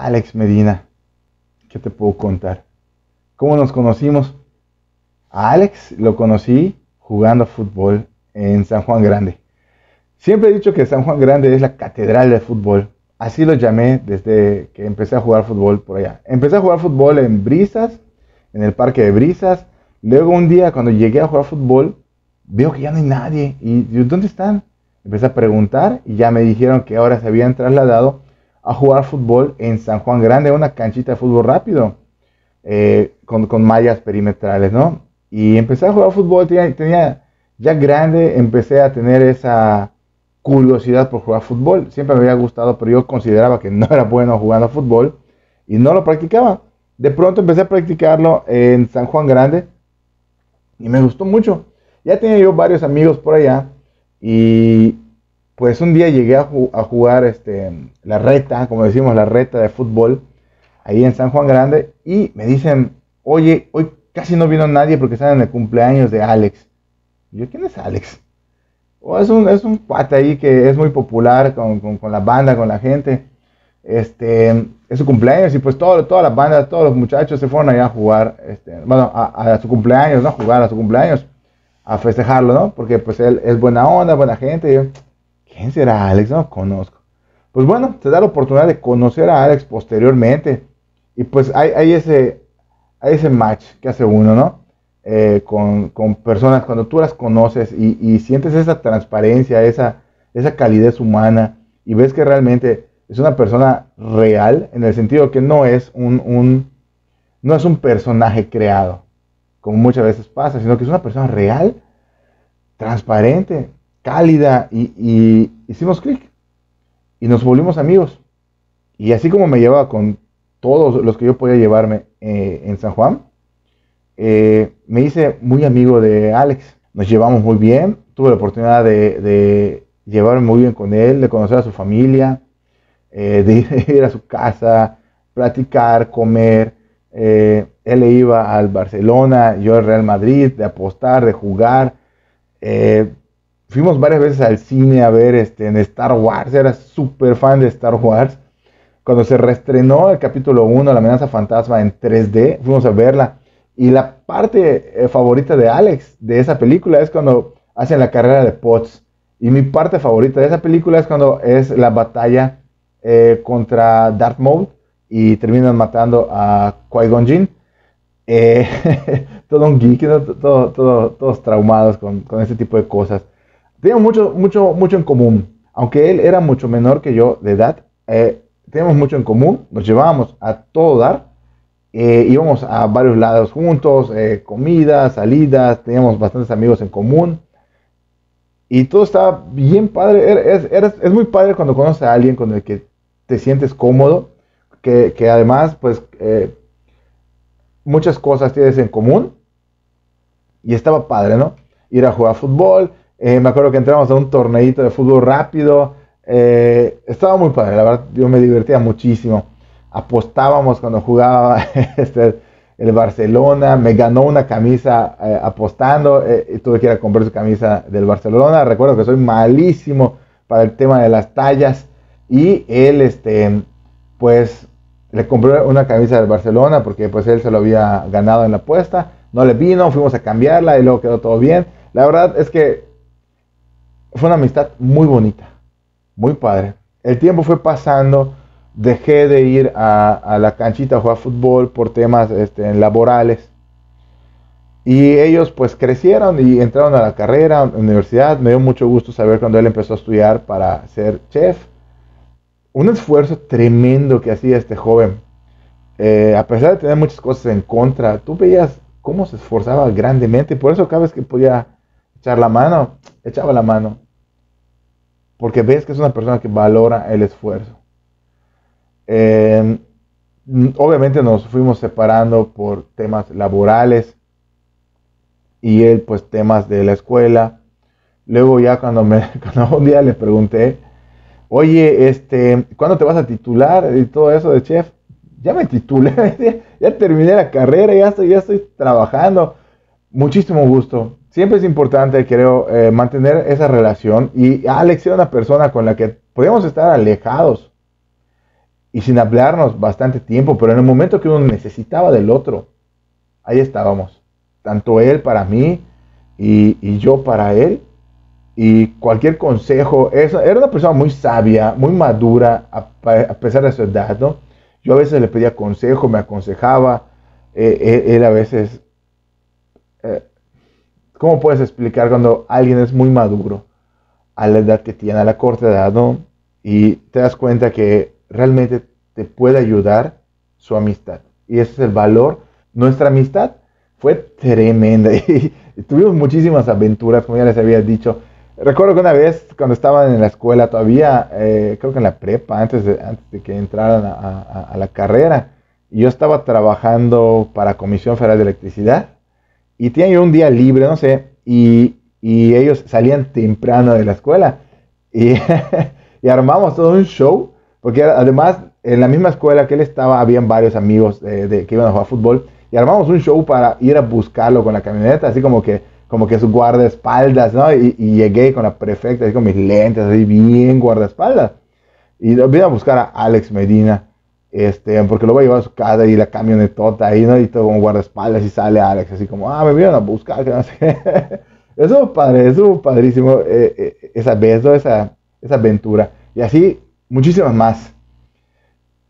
Alex Medina. ¿Qué te puedo contar? ¿Cómo nos conocimos? A Alex lo conocí jugando fútbol en San Juan Grande. Siempre he dicho que San Juan Grande es la catedral del fútbol. Así lo llamé desde que empecé a jugar fútbol por allá. Empecé a jugar fútbol en Brisas, en el parque de Brisas. Luego un día cuando llegué a jugar fútbol, veo que ya no hay nadie. ¿Y dónde están? Empecé a preguntar y ya me dijeron que ahora se habían trasladado a jugar fútbol en San Juan Grande, una canchita de fútbol rápido, eh, con, con, mallas perimetrales, ¿no? Y empecé a jugar fútbol, tenía, tenía ya grande, empecé a tener esa curiosidad por jugar fútbol. Siempre me había gustado, pero yo consideraba que no era bueno jugando fútbol y no lo practicaba. De pronto empecé a practicarlo en San Juan Grande y me gustó mucho. Ya tenía yo varios amigos por allá y pues un día llegué a, jugar este, la reta, como decimos, la reta de fútbol ahí en San Juan Grande y me dicen, oye, hoy casi no vino nadie porque están en el cumpleaños de Alex. Y yo, ¿quién es Alex? O es un, es un cuate ahí que es muy popular con, con, la banda, con la gente. Este, es su cumpleaños y pues todo, toda la banda, todos los muchachos se fueron allá a jugar, este, bueno, a, su cumpleaños, ¿no? A jugar a su cumpleaños, a festejarlo, ¿no? Porque pues él es buena onda, buena gente. ¿Quién será Alex? No conozco. Pues bueno, te da la oportunidad de conocer a Alex posteriormente. Y pues hay, hay ese, hay ese match que hace uno, ¿no? Eh, con, personas, cuando tú las conoces y, sientes esa transparencia, esa, esa calidez humana y ves que realmente es una persona real, en el sentido que no es un, no es un personaje creado, como muchas veces pasa, sino que es una persona real, transparente, cálida y, hicimos clic y nos volvimos amigos. Y así como me llevaba con todos los que yo podía llevarme eh, en San Juan, eh, me hice muy amigo de Alex. Nos llevamos muy bien. Tuve la oportunidad de, llevarme muy bien con él, de conocer a su familia, eh, de ir a su casa, platicar, comer. Eh, él iba al Barcelona, yo al Real Madrid, de apostar, de jugar. Fuimos varias veces al cine a ver este, en Star Wars, era súper fan de Star Wars. Cuando se reestrenó el capítulo 1, La amenaza fantasma en 3D, fuimos a verla y la parte eh, favorita de Alex de esa película es cuando hacen la carrera de Potts. Y mi parte favorita de esa película es cuando es la batalla eh, contra Darth Maul y terminan matando a Qui-Gon Jinn. Eh, todo un geek, todo, todos traumados con, con este tipo de cosas. Teníamos mucho, mucho, mucho en común. Aunque él era mucho menor que yo de edad, teníamos mucho en común. Nos llevábamos a todo dar eh, íbamos a varios lados juntos, eh, comidas, salidas, teníamos bastantes amigos en común. Y todo estaba bien padre. Es, es, muy padre cuando conoces a alguien con el que te sientes cómodo, que, que además, pues, eh, muchas cosas tienes en común. Y estaba padre, ¿no? Ir a jugar fútbol. Me acuerdo que entramos a un torneito de fútbol rápido. estaba muy padre, la verdad, yo me divertía muchísimo apostábamos cuando jugaba este, el Barcelona, me ganó una camisa eh, apostando, eh, y tuve que ir a comprar su camisa del Barcelona, recuerdo que soy malísimo para el tema de las tallas, y él, este, pues, le compré una camisa del Barcelona porque pues él se lo había ganado en la apuesta, no le vino, fuimos a cambiarla y luego quedó todo bien. La verdad es que fue una amistad muy bonita, muy padre. El tiempo fue pasando, dejé de ir a, la canchita a jugar fútbol por temas este, laborales. Y ellos pues crecieron y entraron a la carrera, a la universidad. Me dio mucho gusto saber cuando él empezó a estudiar para ser chef. Un esfuerzo tremendo que hacía este joven. Eh, a pesar de tener muchas cosas en contra, tú veías cómo se esforzaba grandemente. Por eso cada vez que podía echar la mano, echaba la mano. Porque ves que es una persona que valora el esfuerzo. Em, obviamente nos fuimos separando por temas laborales y él pues temas de la escuela. Luego ya cuando, me, cuando un día le pregunté, oye, este, ¿cuándo te vas a titular y todo eso de chef? Ya me titulé, ya, terminé la carrera, ya estoy, ya estoy trabajando. Muchísimo gusto. Siempre es importante, creo, eh, mantener esa relación. Y Alex era una persona con la que podíamos estar alejados y sin hablarnos bastante tiempo, pero en el momento que uno necesitaba del otro, ahí estábamos. Tanto él para mí y, yo para él. Y cualquier consejo, era una persona muy sabia, muy madura, a, pesar de su edad, ¿no? Yo a veces le pedía consejo, me aconsejaba, eh, él, a veces... Eh, ¿Cómo puedes explicar cuando alguien es muy maduro a la edad que tiene, a la corta edad, ¿no? Y te das cuenta que realmente te puede ayudar su amistad. Y ese es el valor. Nuestra amistad fue tremenda y, tuvimos muchísimas aventuras, como ya les había dicho. Recuerdo que una vez, cuando estaban en la escuela todavía, eh, creo que en la prepa, antes de, antes de que entraran a, la carrera, yo estaba trabajando para Comisión Federal de Electricidad y tenía yo un día libre, no sé, y, y ellos salían temprano de la escuela y, y armamos todo un show, porque además en la misma escuela que él estaba, habían varios amigos de, que iban a jugar fútbol y armamos un show para ir a buscarlo con la camioneta, así como que, como que su guardaespaldas, ¿no? Y, llegué con la prefecta, así con mis lentes, así bien guardaespaldas. Y vine a buscar a Alex Medina, este, porque lo voy a su casa y la camionetota ahí, ¿no? Y todo como guardaespaldas y sale Alex, así como, ah, me vienen a buscar, que no sé. Eso padre, eso padrísimo, eh, eh, esa vez, esa, esa aventura. Y así, muchísimas más.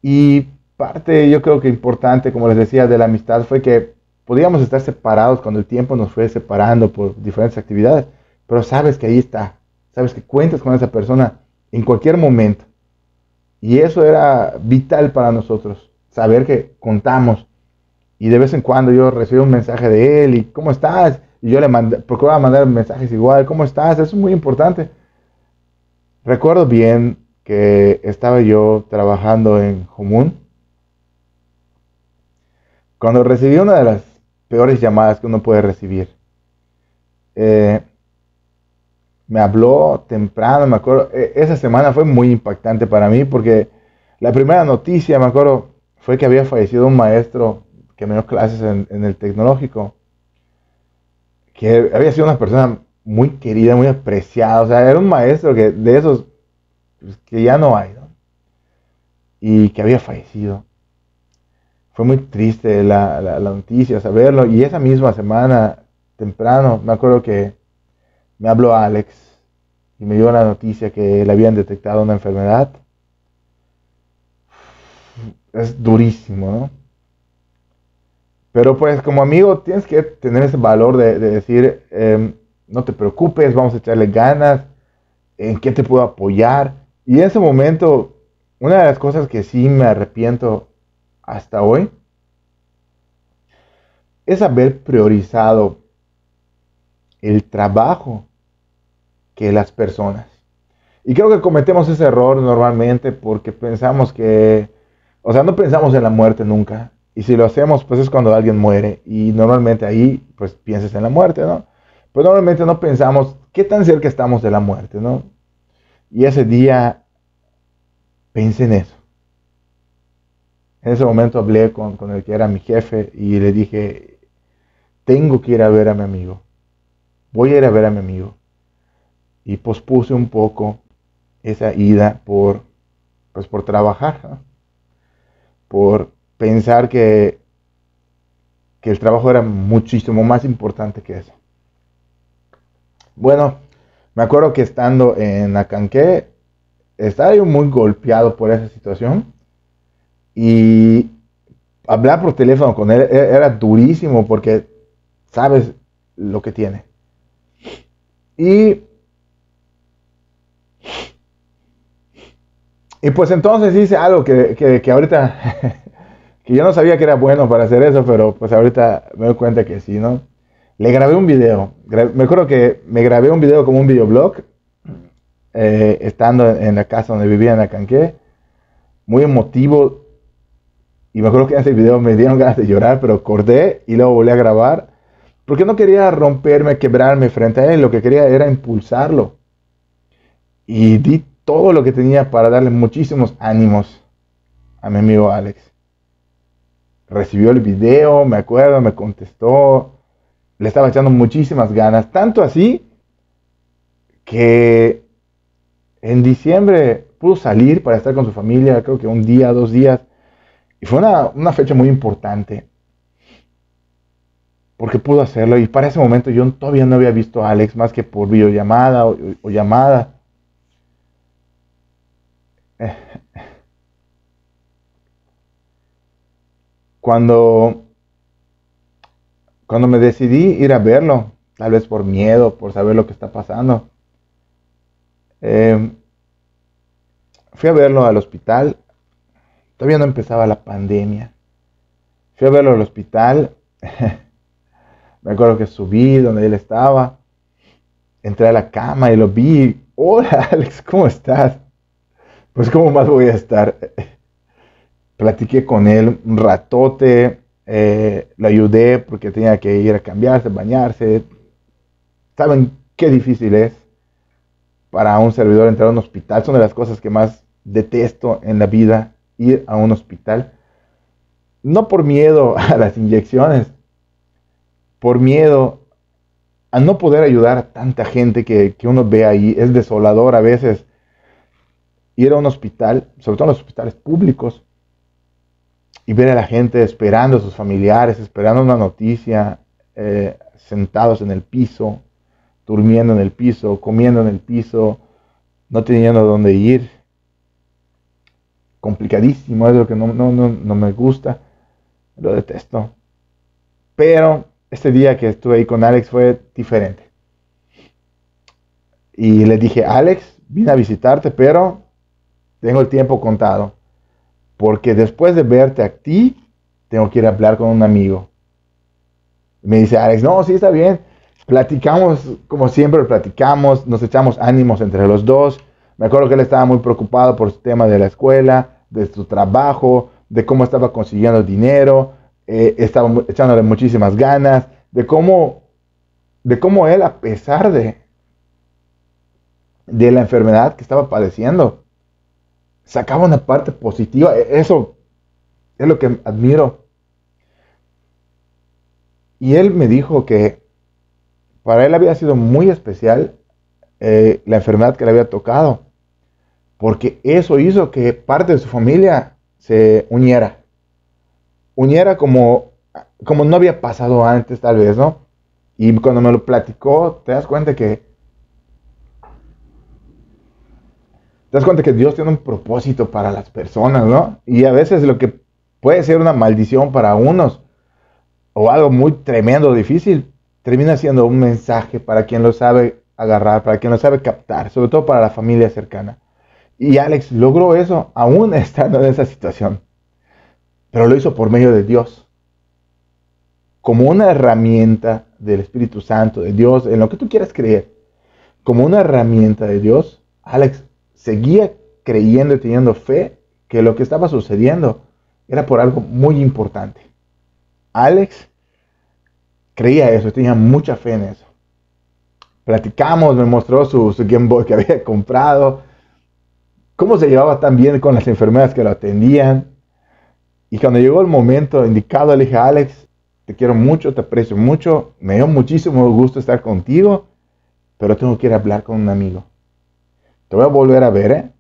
Y parte, yo creo que importante, como les decía, de la amistad fue que podíamos estar separados cuando el tiempo nos fue separando por diferentes actividades, pero sabes que ahí está, sabes que cuentas con esa persona en cualquier momento. Y eso era vital para nosotros, saber que contamos. Y de vez en cuando yo recibí un mensaje de él y ¿cómo estás? Y yo le mandé, procuraba mandar mensajes igual, ¿cómo estás? Eso es muy importante. Recuerdo bien que estaba yo trabajando en Jomún cuando recibí una de las peores llamadas que uno puede recibir. Eh, me habló temprano, me acuerdo, e, esa semana fue muy impactante para mí porque la primera noticia, me acuerdo, fue que había fallecido un maestro que me dio clases en, el tecnológico, que había sido una persona muy querida, muy apreciada, o sea, era un maestro que de esos pues, que ya no hay, ¿no? Y que había fallecido. Fue muy triste la, la, noticia, saberlo. Y esa misma semana, temprano, me acuerdo que me habló Alex y me dio la noticia que le habían detectado una enfermedad. Es durísimo, ¿no? Pero pues como amigo tienes que tener ese valor de, decir, em, no te preocupes, vamos a echarle ganas, en qué te puedo apoyar. Y en ese momento, una de las cosas que sí me arrepiento hasta hoy es haber priorizado el trabajo que las personas. Y creo que cometemos ese error normalmente porque pensamos que, o sea, no pensamos en la muerte nunca. Y si lo hacemos, pues es cuando alguien muere. Y normalmente ahí, pues piensas en la muerte, ¿no? Pues normalmente no pensamos qué tan cerca estamos de la muerte, ¿no? Y ese día pensé en eso. En ese momento hablé con, el que era mi jefe y le dije, tengo que ir a ver a mi amigo. Voy a ir a ver a mi amigo. Y pospuse un poco esa ida por, pues por trabajar, por pensar que, que el trabajo era muchísimo más importante que eso. Bueno, me acuerdo que estando en Acanqué, estaba yo muy golpeado por esa situación y hablar por teléfono con él e-, era durísimo porque sabes lo que tiene. Y, y pues entonces hice algo que, que, ahorita, que yo no sabía que era bueno para hacer eso, pero pues ahorita me doy cuenta que sí, ¿no? Le grabé un video. me acuerdo que me grabé un video como un videoblog, eh, estando en la casa donde vivía en Acanqué. Muy emotivo, y me acuerdo que en ese video me dieron ganas de llorar, pero corté y luego volví a grabar. Porque no quería romperme, quebrarme frente a él. Lo que quería era impulsarlo. Y di todo lo que tenía para darle muchísimos ánimos a mi amigo Alex. Recibió el video, me acuerdo, me contestó. Le estaba echando muchísimas ganas. Tanto así que en diciembre pudo salir para estar con su familia, creo que un día, dos días. Y fue una, fecha muy importante. Porque pudo hacerlo. Y para ese momento yo todavía no había visto a Alex más que por videollamada o, llamada. Cuando, cuando me decidí ir a verlo, tal vez por miedo, por saber lo que está pasando, eh, fui a verlo al hospital. Todavía no empezaba la pandemia. Fui a verlo al hospital. Me acuerdo que subí donde él estaba. Entré a la cama y lo vi. Hola Alex, ¿cómo estás? Pues ¿cómo más voy a estar? Platiqué con él un ratote. Eh, lo ayudé porque tenía que ir a cambiarse, bañarse. ¿Saben qué difícil es? para un servidor entrar a un hospital. Son de las cosas que más detesto en la vida, ir a un hospital. No por miedo a las inyecciones, por miedo a no poder ayudar a tanta gente que, uno ve ahí. Es desolador a veces ir a un hospital, sobre todo en los hospitales públicos, y ver a la gente esperando a sus familiares, esperando una noticia, eh, sentados en el piso, durmiendo en el piso, comiendo en el piso, no teniendo dónde ir. Complicadísimo, es lo que no, no, me gusta, lo detesto. Pero este día que estuve ahí con Alex fue diferente. Y le dije, Alex, vine a visitarte, pero tengo el tiempo contado. Porque después de verte a ti, tengo que ir a hablar con un amigo. me dice Alex, no, sí está bien. Platicamos, como siempre platicamos, nos echamos ánimos entre los dos. Me acuerdo que él estaba muy preocupado por el tema de la escuela, de su trabajo, de cómo estaba consiguiendo dinero, eh, estaba echándole muchísimas ganas, de cómo, de cómo él, a pesar de, de la enfermedad que estaba padeciendo, sacaba una parte positiva. E, eso es lo que admiro. Y él me dijo que para él había sido muy especial eh, la enfermedad que le había tocado, porque eso hizo que parte de su familia se uniera, uniera como, como no había pasado antes tal vez, ¿no? Y cuando me lo platicó, te das cuenta que te das cuenta que Dios tiene un propósito para las personas, ¿no? Y a veces lo que puede ser una maldición para unos o algo muy tremendo, difícil, termina siendo un mensaje para quien lo sabe agarrar, para quien lo sabe captar, sobre todo para la familia cercana. Y Alex logró eso aún estando en esa situación, pero lo hizo por medio de Dios, como una herramienta del Espíritu Santo, de Dios, en lo que tú quieras creer, como una herramienta de Dios, Alex seguía creyendo y teniendo fe que lo que estaba sucediendo era por algo muy importante. Alex creía eso, tenía mucha fe en eso. Platicamos, me mostró su, Game Boy que había comprado, cómo se llevaba tan bien con las enfermeras que lo atendían. Y cuando llegó el momento indicado, le dije, Alex, te quiero mucho, te aprecio mucho, me dio muchísimo gusto estar contigo, pero tengo que ir a hablar con un amigo. Te voy a volver a ver, ¿eh?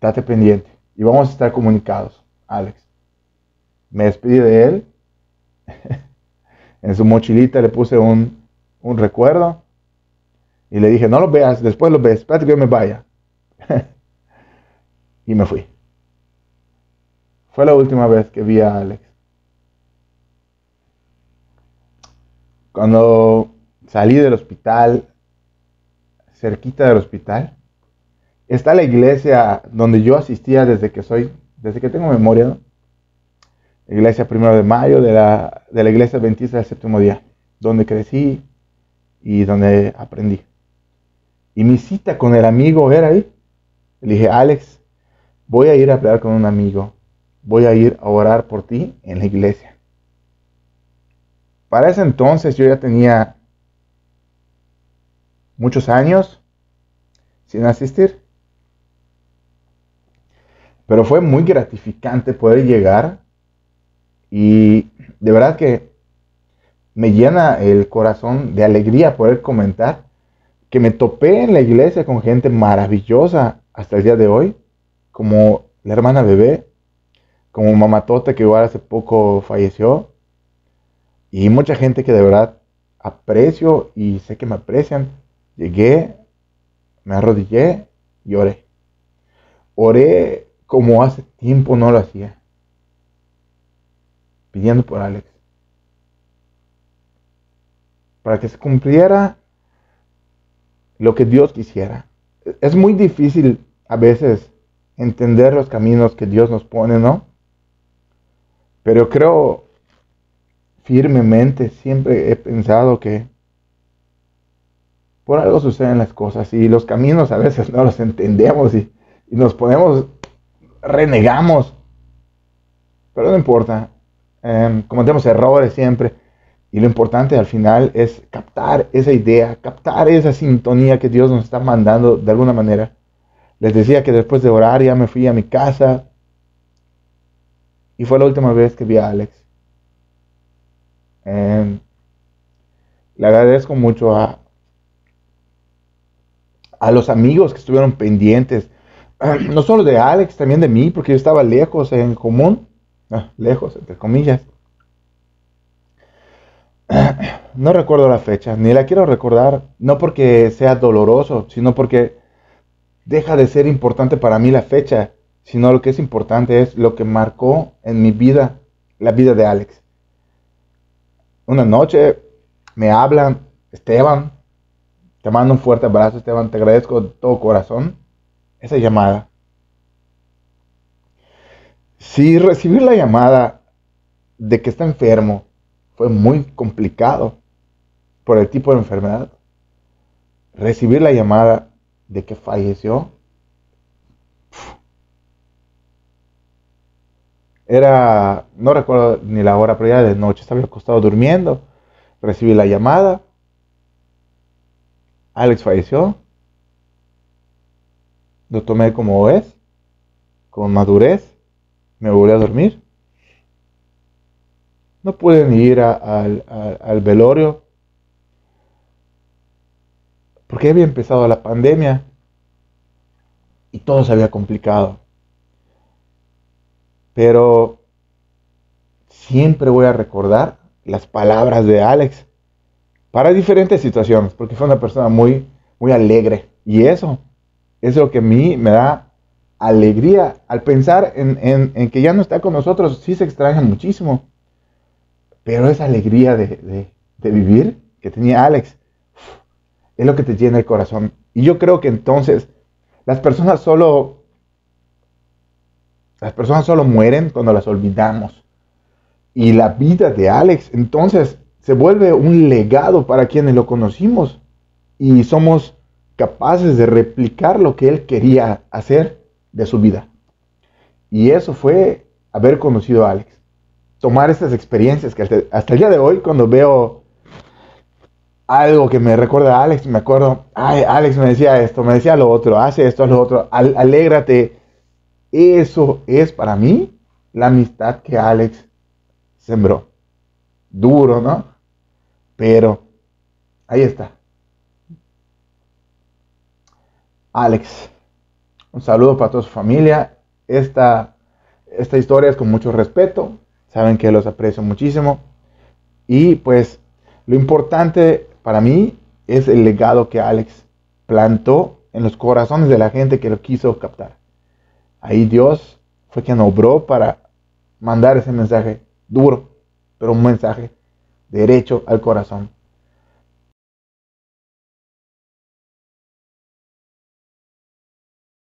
Date pendiente. Y vamos a estar comunicados, Alex. Me despedí de él. En su mochilita le puse un, recuerdo y le dije, no lo veas, después lo ves, espérate que yo me vaya. y me fui. Fue la última vez que vi a Alex. Cuando salí del hospital, cerquita del hospital, está la iglesia donde yo asistía desde que soy, desde que tengo memoria, iglesia primero de mayo de la, de la iglesia adventista del séptimo día, donde crecí y donde aprendí. Y mi cita con el amigo era ahí. Le dije, Alex, voy a ir a hablar con un amigo, voy a ir a orar por ti en la iglesia. Para ese entonces yo ya tenía muchos años sin asistir. Pero fue muy gratificante poder llegar y de verdad que me llena el corazón de alegría poder comentar que me topé en la iglesia con gente maravillosa hasta el día de hoy, como la hermana bebé, como mamatota que igual hace poco falleció, y mucha gente que de verdad aprecio y sé que me aprecian. Llegué, me arrodillé y oré. Oré como hace tiempo no lo hacía, pidiendo por Alex, para que se cumpliera lo que Dios quisiera. Es muy difícil a veces entender los caminos que Dios nos pone, ¿no? Pero creo firmemente, siempre he pensado que por algo suceden las cosas y los caminos a veces no los entendemos y, nos ponemos, renegamos. Pero no importa, eh, cometemos errores siempre y lo importante al final es captar esa idea, captar esa sintonía que Dios nos está mandando de alguna manera. Les decía que después de orar ya me fui a mi casa y fue la última vez que vi a Alex. Em, le agradezco mucho a, a los amigos que estuvieron pendientes, no solo de Alex, también de mí, porque yo estaba lejos en común, ah, lejos, entre comillas. No recuerdo la fecha, ni la quiero recordar, no porque sea doloroso, sino porque deja de ser importante para mí la fecha, sino lo que es importante es lo que marcó en mi vida, la vida de Alex. Una noche me hablan, Esteban, te mando un fuerte abrazo, Esteban, te agradezco de todo corazón esa llamada. Si recibir la llamada de que está enfermo fue muy complicado por el tipo de enfermedad, recibir la llamada de que falleció Era, no recuerdo ni la hora, pero ya de noche, estaba acostado durmiendo. Recibí la llamada. Alex falleció. Lo tomé como es, con madurez. Me volví a dormir. No pude ni ir al, velorio porque había empezado la pandemia y todo se había complicado. Pero siempre voy a recordar las palabras de Alex para diferentes situaciones, porque fue una persona muy, muy alegre. Y eso es lo que a mí me da alegría al pensar en, que ya no está con nosotros. Sí se extraña muchísimo, pero esa alegría de, de vivir que tenía Alex es lo que te llena el corazón. Y yo creo que entonces las personas solo las personas solo mueren cuando las olvidamos. Y la vida de Alex entonces se vuelve un legado para quienes lo conocimos y somos capaces de replicar lo que él quería hacer de su vida. Y eso fue haber conocido a Alex. Tomar estas experiencias que hasta, el día de hoy cuando veo algo que me recuerda a Alex, me acuerdo, ay, Alex me decía esto, me decía lo otro, hace esto, lo otro, alégrate, eso es para mí la amistad que Alex sembró. Duro, ¿no? Pero ahí está. Alex, un saludo para toda su familia. Esta, esta historia es con mucho respeto. Saben que los aprecio muchísimo. Y pues lo importante para mí es el legado que Alex plantó en los corazones de la gente que lo quiso captar. Ahí Dios fue quien obró para mandar ese mensaje duro, pero un mensaje derecho al corazón.